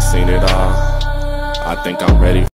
seen it all. I think I'm ready